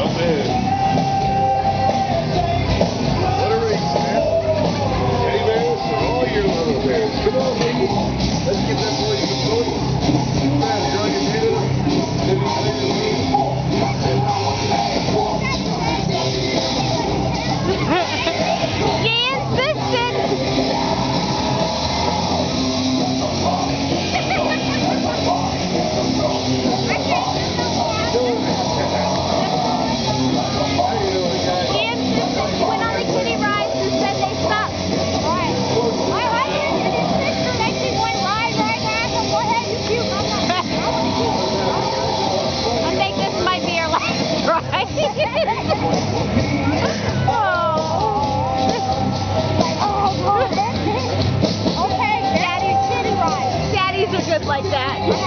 两倍 oh. are good like that.